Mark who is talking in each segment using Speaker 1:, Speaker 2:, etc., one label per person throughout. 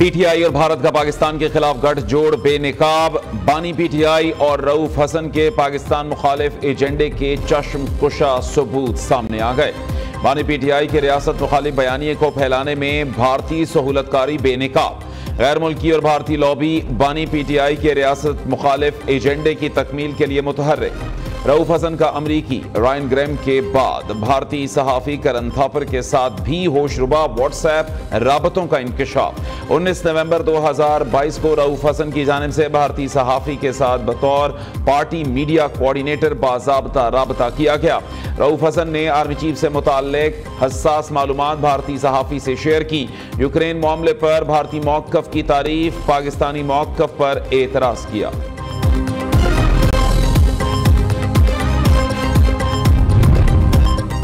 Speaker 1: PTI और भारत का पाकिस्तान के खिलाफ गठजोड़ बेनकाब। बानी पीटीआई और रऊफ हसन के पाकिस्तान मुखालिफ एजेंडे के चश्म कुशा सबूत सामने आ गए। बानी पीटीआई के रियासत मुखालिफ बयानी को फैलाने में भारतीय सहूलतकारी बेनकाब। गैर मुल्की और भारतीय लॉबी बानी पीटीआई के रियासत मुखालिफ एजेंडे की तकमील के लिए मुतहरक रऊफ हसन का अमरीकी, रायन ग्रैम के बाद भारतीय सहाफ़ी करण थापर के साथ भी होशरुबा व्हाट्सएप रबतों का इंकशाफ। उन्नीस नवंबर 2022 को रऊफ हसन की जानब से भारतीय सहाफ़ी के साथ बतौर पार्टी मीडिया कोऑर्डिनेटर बाबता रबता किया गया। रऊफ हसन ने आर्मी चीफ से मुतल हसास मालूम भारतीय सहाफ़ी से शेयर की। यूक्रेन मामले पर भारतीय मौकफ की तारीफ़, पाकिस्तानी मौकफ पर एतराज़ किया।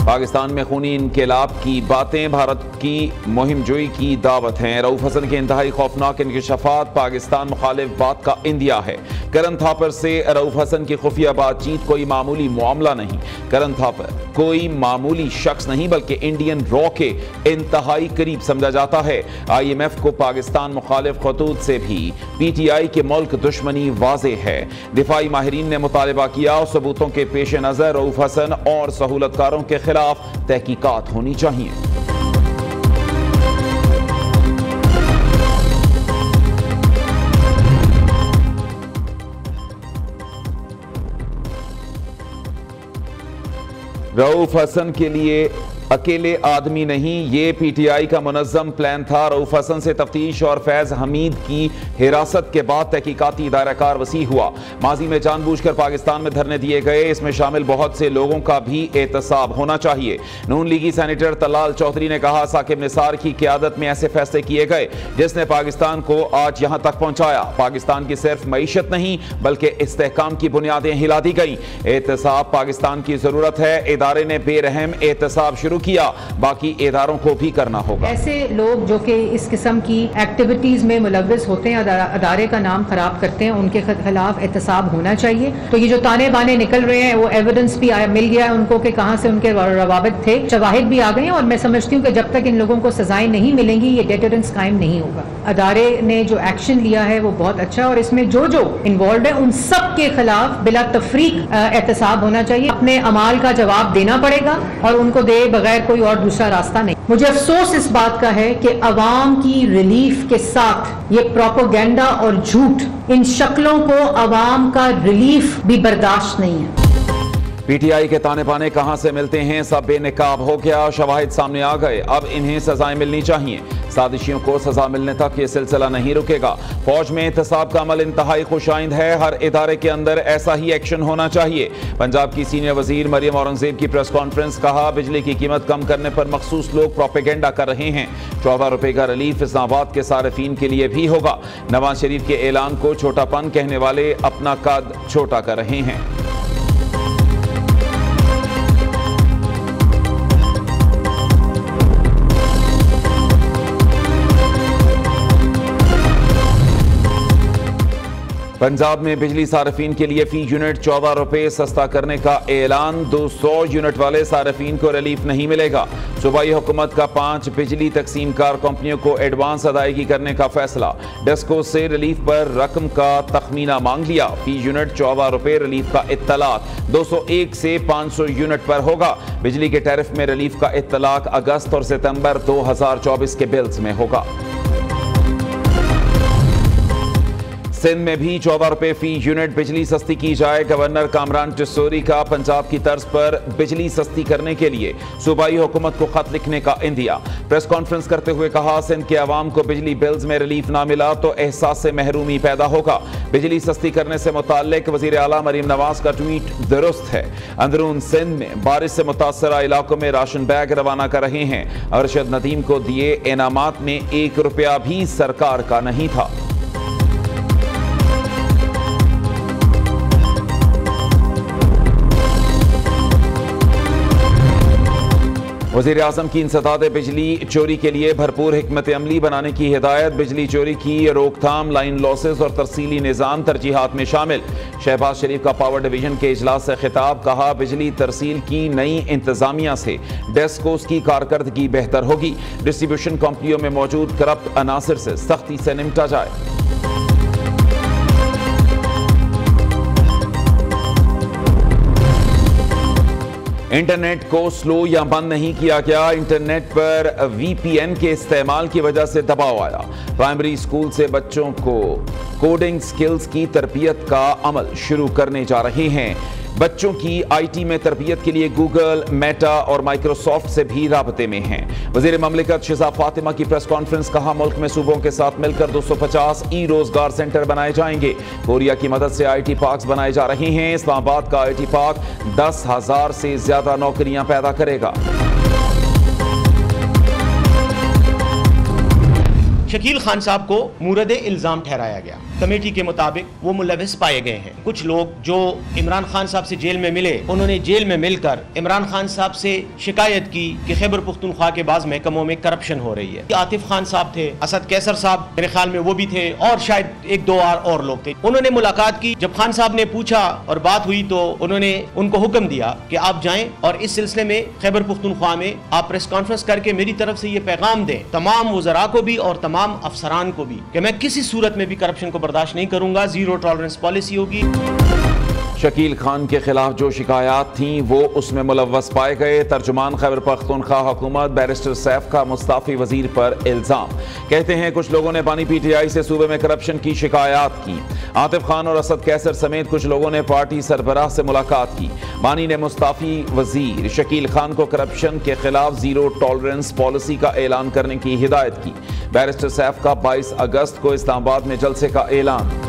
Speaker 1: पाकिस्तान में खूनी इनकलाब की बातें, भारत की मुहिम जोई की दावत हैं। रऊफ हसन के इंतहाई खौफनाक इनकशाफात पाकिस्तान मुखालिफ बात का इंदिया है। करन थापर से रऊफ हसन की खुफिया बातचीत, कोई मामूली मामला नहीं। करन थापर, कोई मामूली शख्स नहीं, बल्कि इंडियन रॉ के इंतहाई करीब समझा जाता है। आई एम एफ़ को पाकिस्तान मुखालिफ खतूत से भी पी टी आई के मुल्क दुश्मनी वाज है। दिफाई माहरीन ने मुतालबा किया और सबूतों के पेश नज़र रऊफ हसन और सहूलतकारों के खिलाफ तहकीकत होनी चाहिए। रऊफ हसन के लिए अकेले आदमी नहीं, ये पीटीआई का मुनजम प्लान था। रऊफ हसन से तफ्तीश और फैज हमीद की हिरासत के बाद तहकीकती दायराकार वसी हुआ। माजी में जानबूझकर पाकिस्तान में धरने दिए गए। इसमें शामिल बहुत से लोगों का भी एहतसाब होना चाहिए। नून लीगी सैनिटर तलाल चौधरी ने कहा, साकिब निसार की क्यादत में ऐसे फैसले किए गए, जिसने पाकिस्तान को आज यहाँ तक पहुँचाया। पाकिस्तान की सिर्फ़ मीशत नहीं, बल्कि इस्तेकाम की बुनियादें हिला दी गई। एहतसाब पाकिस्तान की ज़रूरत है। इदारे ने बेरहम एहतसाब शुरू शुरू किया। बाकी इदारों को भी करना होगा।
Speaker 2: ऐसे लोग जो कि इस किस्म की एक्टिविटीज़ में मुलविस होते हैं अदारे का नाम खराब करते हैं, उनके खिलाफ एहतसाब होना चाहिए। तो ये जो ताने बाने निकल रहे हैं, वो एविडेंस भी आया मिल गया है उनको कि कहाँ से उनके रवाबित थे। शवाहिद भी आ गए हैं और मैं समझती हूँ कि जब तक इन लोगों को सजाएँ नहीं मिलेंगी, ये डेटरेंस कायम नहीं होगा। अदारे ने जो एक्शन लिया है, वो बहुत अच्छा और इसमें जो जो इन्वॉल्व है, उन सब के खिलाफ बिला तफरीक एहतसाब होना चाहिए। अपने अमाल का जवाब देना पड़ेगा और उनको दे बगैर कोई और दूसरा रास्ता नहीं। मुझे अफसोस इस बात का है कि अवाम की रिलीफ के साथ ये प्रोपोगेंडा और झूठ, इन शक्लों को अवाम का रिलीफ भी बर्दाश्त नहीं है।
Speaker 1: पीटीआई के ताने पाने कहाँ से मिलते हैं? सब बेनकाब हो गया, शवाहिद सामने आ गए। अब इन्हें सजाएँ मिलनी चाहिए। साजिशियों को सजा मिलने तक ये सिलसिला नहीं रुकेगा। फौज में एहतसाब का अमल इंतहाई खुशाइंद है। हर इदारे के अंदर ऐसा ही एक्शन होना चाहिए। पंजाब की सीनियर वज़ीर मरियम औरंगज़ेब की प्रेस कॉन्फ्रेंस कहा, बिजली की कीमत कम करने पर मखसूस लोग प्रोपेगेंडा कर रहे हैं। चौदह रुपए का रिलीफ इस्लामाबाद के सार्फिन के लिए भी होगा। नवाज़ शरीफ के ऐलान को छोटापन कहने वाले अपना कद छोटा कर रहे हैं। पंजाब में बिजली सार्फिन के लिए फ़ी यूनिट चौदह रुपए सस्ता करने का ऐलान। दो सौ यूनिट वाले सार्फिन को रिलीफ नहीं मिलेगा। सूबाई हुकूमत का पाँच बिजली तकसीम कार कंपनियों को एडवांस अदायगी करने का फैसला। डेस्को से रिलीफ पर रकम का तखमीना मांग लिया। फ़ी यूनिट चौदह रुपए रिलीफ का इतलाक दो सौ एक से पाँच सौ यूनिट पर होगा। बिजली के टैरिफ में रिलीफ का इतलाक अगस्त और सितंबर दो हज़ार चौबीस के बिल्स में होगा। सिंध में भी चौदह रुपए फ़ी यूनिट बिजली सस्ती की जाए। गवर्नर कामरान टिस्सोरी का पंजाब की तर्ज पर बिजली सस्ती करने के लिए सूबाई हुकूमत को खत लिखने का इंदिया। प्रेस कॉन्फ्रेंस करते हुए कहा, सिंध के आवाम को बिजली बिल्स में रिलीफ ना मिला तो एहसास से महरूमी पैदा होगा। बिजली सस्ती करने से मुतल वज़ीर अला मरीम नवाज़ का ट्वीट दुरुस्त है। अंदरून सिंध में बारिश से मुतासर इलाकों में राशन बैग रवाना कर रहे हैं। अरशद नदीम को दिए इनामात में एक रुपया भी सरकार का नहीं था। वज़ीर अजम की इंसदाद बिजली चोरी के लिए भरपूर हमत अमली बनाने की हिदायत। बिजली चोरी की रोकथाम, लाइन लॉसेस और तरसीली निज़ाम तरजीहत में शामिल। शहबाज शरीफ का पावर डिवीज़न के इजलास से खिताब कहा, बिजली तरसील की नई इंतजामिया से डेस्कोस की कारकर्दगी बेहतर होगी। डिस्ट्रीब्यूशन कंपनियों में मौजूद करप्ट अनासर से सख्ती से निपटा जाए। इंटरनेट को स्लो या बंद नहीं किया गया। इंटरनेट पर वीपीएन के इस्तेमाल की वजह से दबाव आया। प्राइमरी स्कूल से बच्चों को कोडिंग स्किल्स की तरबियत का अमल शुरू करने जा रहे हैं। बच्चों की आईटी में तरबियत के लिए गूगल, मेटा और माइक्रोसॉफ्ट से भी रबते में हैं। वज़ीर ममलिकत शिजा फातिमा की प्रेस कॉन्फ्रेंस कहा, मुल्क में सूबों के साथ मिलकर 250 ई रोज़गार सेंटर बनाए जाएँगे। कोरिया की मदद से आईटी पार्क बनाए जा रहे हैं। इस्लामाबाद का आईटी पार्क दस हज़ार से ज़्यादा नौकरियाँ पैदा करेगा।
Speaker 3: शकील खान साहब को मुरद इल्ज़ाम ठहराया गया। कमेटी के मुताबिक वो मुलविस पाए गए हैं। कुछ लोग जो इमरान खान साहब से जेल में मिले उन्होंने जेल में मिलकर इमरान खान साहब से शिकायत की कि खैबर पुख्तनख्वा के बाद महकमों में करप्शन हो रही है। आतिफ खान साहब थे असद कैसर साहब मेरे ख्याल में वो भी थे और शायद एक दो और, और लोग थे। उन्होंने मुलाकात की जब खान साहब ने पूछा और बात हुई तो उन्होंने उनको हुक्म दिया कि आप जाए और इस सिलसिले में खैबर पुख्तनख्वा में आप प्रेस कॉन्फ्रेंस करके मेरी तरफ़ से ये पैगाम दें तमाम वजरा को भी और तमाम अफसरान को भी कि मैं किसी सूरत में भी करप्शन को बर्दाश्त नहीं करूँगा ज़ीरो टॉलरेंस पॉलिसी होगी।
Speaker 1: शकील खान के खिलाफ जो शिकायत थी, वो उसमें मुलवस पाए गए। तर्जुमान खैबर पख्तूनखा हुकूमत बैरिस्टर सैफ का मुस्ताफ़ी वज़ीर पर इल्ज़ाम। कहते हैं, कुछ लोगों ने पानी पी टी आई से सूबे में करप्शन की शिकायत की। आतिफ खान और असद कैसर समेत कुछ लोगों ने पार्टी सरबराह से मुलाकात की। बानी ने मुस्ताफ़ी वज़ीर शकील खान को करप्शन के खिलाफ ज़ीरो टॉलरेंस पॉलिसी का ऐलान करने की हिदायत की। बैरिस्टर सैफ का बाईस अगस्त को इस्लामाबाद में जलसे का ऐलान।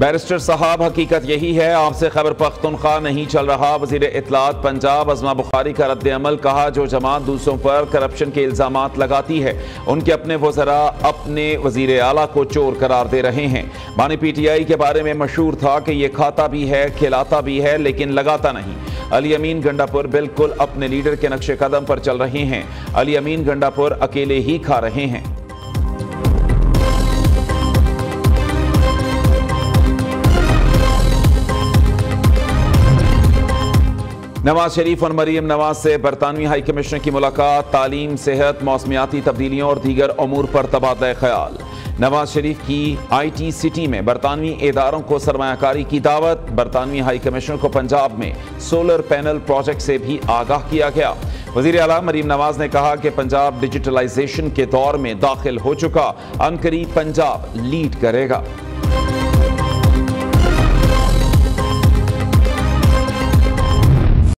Speaker 1: बैरिस्टर साहब, हकीकत यही है, आपसे खबर पख्तनख्वा नहीं चल रहा। वज़ीर इतलात पंजाब अजमा बुखारी का रद्द अमल कहा, जो जमात दूसरों पर करप्शन के इल्ज़ाम लगाती है। उनके अपने वजरा अपने वज़ीर अला को चोर करार दे रहे हैं। बानी पी टी आई के बारे में मशहूर था कि ये खाता भी है, खिलाता भी है, लेकिन लगाता नहीं। अली अमीन गंडापुर बिल्कुल अपने लीडर के नक्शे कदम पर चल रहे हैं। अली अमीन गंडापुर अकेले ही खा रहे हैं। नवाज़ शरीफ और मरीम नवाज़ से बरतानवी हाई कमिश्नर की मुलाकात, तालीम, सेहत, मौसमियाती तब्दीलियों और दीगर अमूर पर तबादला ख्याल। नवाज़ शरीफ की आई टी सिटी में बरतानवी इदारों को सरमाकारी की दावत, बरतानवी हाई कमिश्नर को पंजाब में सोलर पैनल प्रोजेक्ट से भी आगाह किया गया। वज़ीर अला मरीम नवाज़ ने कहा कि पंजाब डिजिटलाइजेशन के दौर में दाखिल हो चुका अनकरी पंजाब लीड करेगा।